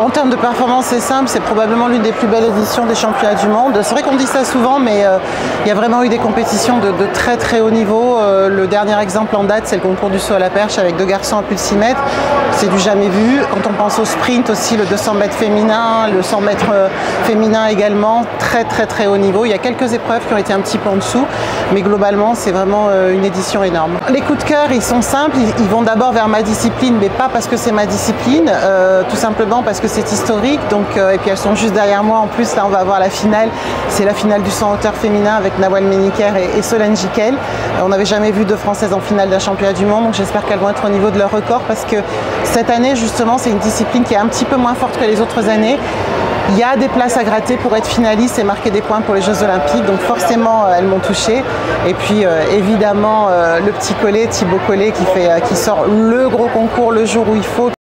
En termes de performance, c'est simple, c'est probablement l'une des plus belles éditions des championnats du monde. C'est vrai qu'on dit ça souvent, mais euh, il y a vraiment eu des compétitions de, très très haut niveau. Euh, le dernier exemple en date, c'est le concours du saut à la perche avec deux garçons à plus de 6 mètres. C'est du jamais vu. Quand on pense au sprint aussi, le 200 mètres féminin, le 100 mètres euh, féminin également, très très très haut niveau. Il y a quelques épreuves qui ont été un petit peu en dessous, mais globalement, c'est vraiment une édition énorme. Les coups de cœur, ils sont simples. Ils, vont d'abord vers ma discipline, mais pas parce que c'est ma discipline, tout simplement parce que c'est historique. Donc, euh, et puis elles sont juste derrière moi. En plus, là, on va voir la finale. C'est la finale du 100 hauteur féminin avec Nawal Meniker et, Solène Jiquel. Euh, on n'avait jamais vu deux Françaises en finale d'un championnat du monde. Donc, j'espère qu'elles vont être au niveau de leur record parce que cette année, justement, c'est une discipline qui est un petit peu moins forte que les autres années. Il y a des places à gratter pour être finaliste et marquer des points pour les Jeux Olympiques. Donc forcément, euh, elles m'ont touché. Et puis évidemment, le petit collet, Thibaut Collet, qui, fait, qui sort le gros concours le jour où il faut.